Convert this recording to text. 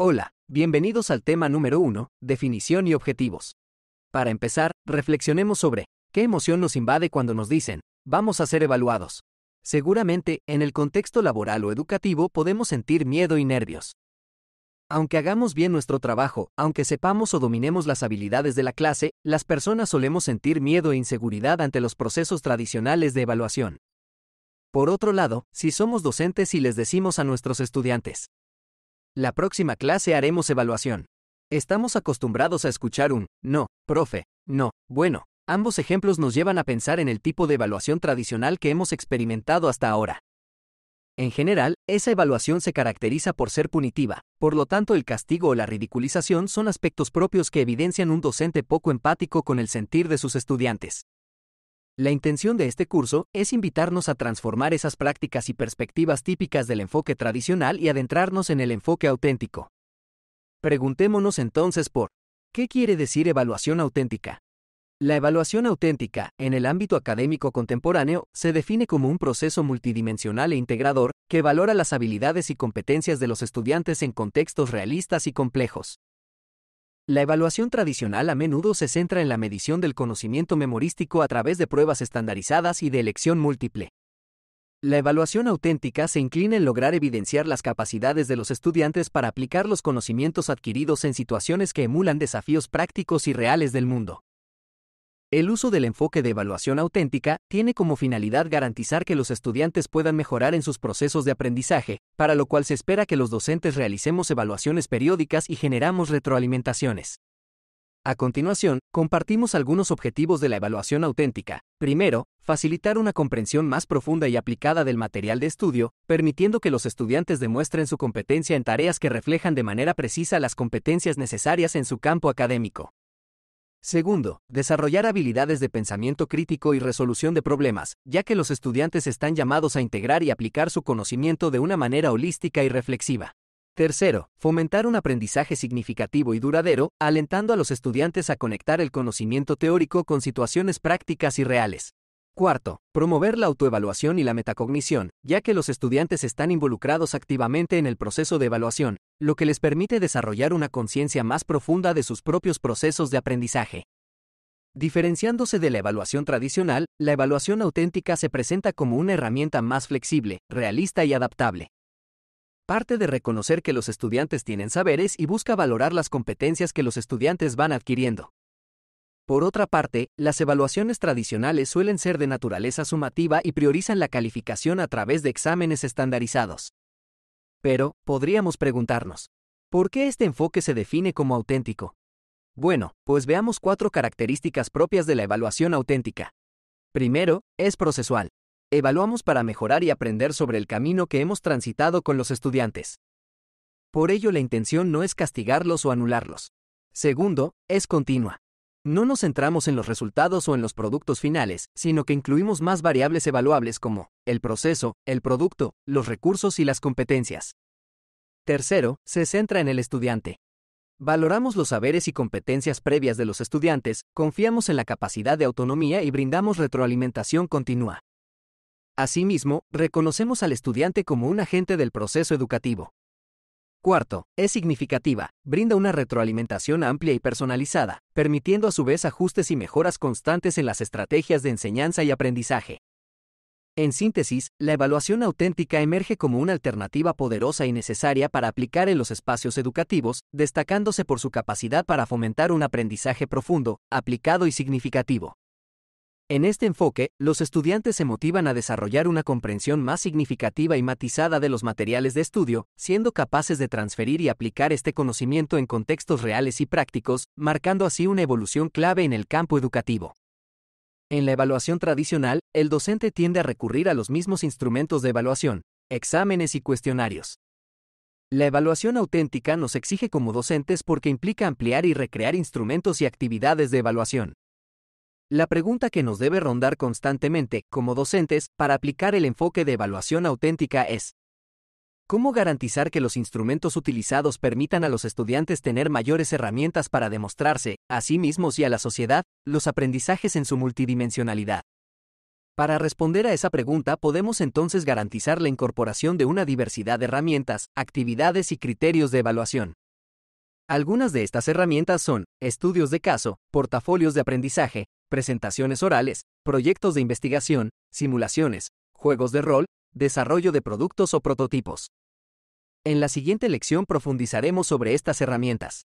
Hola, bienvenidos al tema número 1, definición y objetivos. Para empezar, reflexionemos sobre qué emoción nos invade cuando nos dicen, vamos a ser evaluados. Seguramente, en el contexto laboral o educativo podemos sentir miedo y nervios. Aunque hagamos bien nuestro trabajo, aunque sepamos o dominemos las habilidades de la clase, las personas solemos sentir miedo e inseguridad ante los procesos tradicionales de evaluación. Por otro lado, si somos docentes y les decimos a nuestros estudiantes, la próxima clase haremos evaluación. Estamos acostumbrados a escuchar un, no, profe, no, bueno, ambos ejemplos nos llevan a pensar en el tipo de evaluación tradicional que hemos experimentado hasta ahora. En general, esa evaluación se caracteriza por ser punitiva, por lo tanto el castigo o la ridiculización son aspectos propios que evidencian un docente poco empático con el sentir de sus estudiantes. La intención de este curso es invitarnos a transformar esas prácticas y perspectivas típicas del enfoque tradicional y adentrarnos en el enfoque auténtico. Preguntémonos entonces por, ¿qué quiere decir evaluación auténtica? La evaluación auténtica, en el ámbito académico contemporáneo, se define como un proceso multidimensional e integrador que valora las habilidades y competencias de los estudiantes en contextos realistas y complejos. La evaluación tradicional a menudo se centra en la medición del conocimiento memorístico a través de pruebas estandarizadas y de elección múltiple. La evaluación auténtica se inclina en lograr evidenciar las capacidades de los estudiantes para aplicar los conocimientos adquiridos en situaciones que emulan desafíos prácticos y reales del mundo. El uso del enfoque de evaluación auténtica tiene como finalidad garantizar que los estudiantes puedan mejorar en sus procesos de aprendizaje, para lo cual se espera que los docentes realicemos evaluaciones periódicas y generamos retroalimentaciones. A continuación, compartimos algunos objetivos de la evaluación auténtica. Primero, facilitar una comprensión más profunda y aplicada del material de estudio, permitiendo que los estudiantes demuestren su competencia en tareas que reflejan de manera precisa las competencias necesarias en su campo académico. Segundo, desarrollar habilidades de pensamiento crítico y resolución de problemas, ya que los estudiantes están llamados a integrar y aplicar su conocimiento de una manera holística y reflexiva. Tercero, fomentar un aprendizaje significativo y duradero, alentando a los estudiantes a conectar el conocimiento teórico con situaciones prácticas y reales. Cuarto, promover la autoevaluación y la metacognición, ya que los estudiantes están involucrados activamente en el proceso de evaluación, lo que les permite desarrollar una conciencia más profunda de sus propios procesos de aprendizaje. Diferenciándose de la evaluación tradicional, la evaluación auténtica se presenta como una herramienta más flexible, realista y adaptable. Parte de reconocer que los estudiantes tienen saberes y busca valorar las competencias que los estudiantes van adquiriendo. Por otra parte, las evaluaciones tradicionales suelen ser de naturaleza sumativa y priorizan la calificación a través de exámenes estandarizados. Pero, podríamos preguntarnos, ¿por qué este enfoque se define como auténtico? Bueno, pues veamos cuatro características propias de la evaluación auténtica. Primero, es procesual. Evaluamos para mejorar y aprender sobre el camino que hemos transitado con los estudiantes. Por ello la intención no es castigarlos o anularlos. Segundo, es continua. No nos centramos en los resultados o en los productos finales, sino que incluimos más variables evaluables como el proceso, el producto, los recursos y las competencias. Tercero, se centra en el estudiante. Valoramos los saberes y competencias previas de los estudiantes, confiamos en la capacidad de autonomía y brindamos retroalimentación continua. Asimismo, reconocemos al estudiante como un agente del proceso educativo. Cuarto, es significativa, brinda una retroalimentación amplia y personalizada, permitiendo a su vez ajustes y mejoras constantes en las estrategias de enseñanza y aprendizaje. En síntesis, la evaluación auténtica emerge como una alternativa poderosa y necesaria para aplicar en los espacios educativos, destacándose por su capacidad para fomentar un aprendizaje profundo, aplicado y significativo. En este enfoque, los estudiantes se motivan a desarrollar una comprensión más significativa y matizada de los materiales de estudio, siendo capaces de transferir y aplicar este conocimiento en contextos reales y prácticos, marcando así una evolución clave en el campo educativo. En la evaluación tradicional, el docente tiende a recurrir a los mismos instrumentos de evaluación, exámenes y cuestionarios. La evaluación auténtica nos exige como docentes porque implica ampliar y recrear instrumentos y actividades de evaluación. La pregunta que nos debe rondar constantemente, como docentes, para aplicar el enfoque de evaluación auténtica es, ¿cómo garantizar que los instrumentos utilizados permitan a los estudiantes tener mayores herramientas para demostrarse, a sí mismos y a la sociedad, los aprendizajes en su multidimensionalidad? Para responder a esa pregunta podemos entonces garantizar la incorporación de una diversidad de herramientas, actividades y criterios de evaluación. Algunas de estas herramientas son estudios de caso, portafolios de aprendizaje, presentaciones orales, proyectos de investigación, simulaciones, juegos de rol, desarrollo de productos o prototipos. En la siguiente lección profundizaremos sobre estas herramientas.